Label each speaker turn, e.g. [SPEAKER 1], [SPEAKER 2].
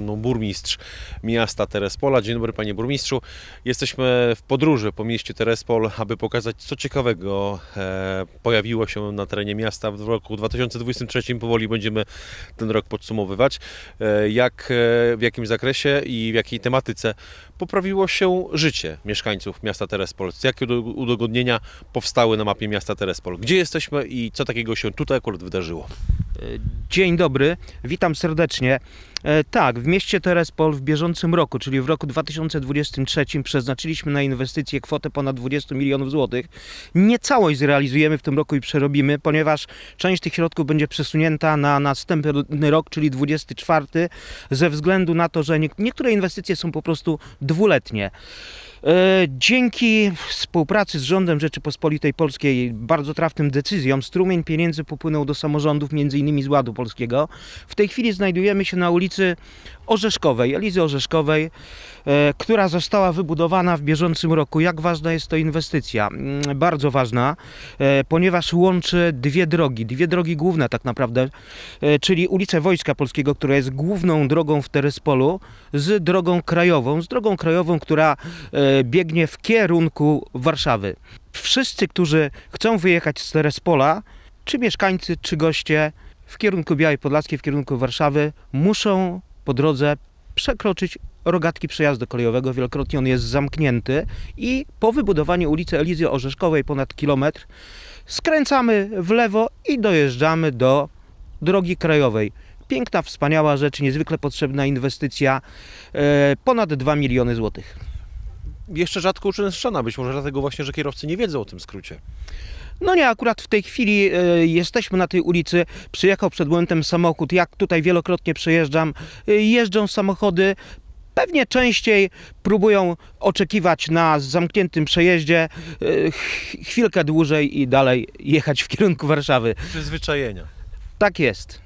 [SPEAKER 1] burmistrz miasta Terespola. Dzień dobry panie burmistrzu. Jesteśmy w podróży po mieście Terespol, aby pokazać co ciekawego e, pojawiło się na terenie miasta w roku 2023. Powoli będziemy ten rok podsumowywać. E, jak, e, w jakim zakresie i w jakiej tematyce poprawiło się życie mieszkańców miasta Terespol? Jakie udo- udogodnienia powstały na mapie miasta Terespol? Gdzie jesteśmy i co takiego się tutaj akurat wydarzyło?
[SPEAKER 2] Dzień dobry, witam serdecznie. E, Tak, w mieście Terespol w bieżącym roku, czyli w roku 2023 przeznaczyliśmy na inwestycje kwotę ponad 20 milionów złotych. Nie całość zrealizujemy w tym roku i przerobimy, ponieważ część tych środków będzie przesunięta na następny rok, czyli 24, ze względu na to, że nie- niektóre inwestycje są po prostu dwuletnie. E, Dzięki współpracy z rządem Rzeczypospolitej Polskiej, bardzo trafnym decyzjom, strumień pieniędzy popłynął do samorządów, innymi z Ładu Polskiego. W tej chwili znajdujemy się na ulicy Orzeszkowej, Elizy Orzeszkowej, e, która została wybudowana w bieżącym roku. Jak ważna jest to inwestycja? Mm, Bardzo ważna, e, ponieważ łączy dwie drogi, dwie drogi główne tak naprawdę, czyli ulicę Wojska Polskiego, która jest główną drogą w Terespolu, z drogą krajową, z drogą krajową, która biegnie w kierunku Warszawy. Wszyscy, którzy chcą wyjechać z Terespola, czy mieszkańcy, czy goście w kierunku Białej Podlaskiej, w kierunku Warszawy, muszą po drodze przekroczyć rogatki przejazdu kolejowego. Wielokrotnie on jest zamknięty i po wybudowaniu ulicy Elizy Orzeszkowej ponad kilometr skręcamy w lewo i dojeżdżamy do drogi krajowej. Piękna, wspaniała rzecz, niezwykle potrzebna inwestycja, e, ponad 2 miliony złotych.
[SPEAKER 1] Jeszcze rzadko uczęszczana, być może dlatego właśnie, że kierowcy nie wiedzą o tym skrócie.
[SPEAKER 2] No nie, akurat w tej chwili e, jesteśmy na tej ulicy. Przyjechał przed momentem samochód. Jak tutaj wielokrotnie przejeżdżam, e, jeżdżą samochody. Pewnie częściej próbują oczekiwać na zamkniętym przejeździe e, ch- chwilkę dłużej i dalej jechać w kierunku Warszawy.
[SPEAKER 1] Przyzwyczajenia.
[SPEAKER 2] Tak jest.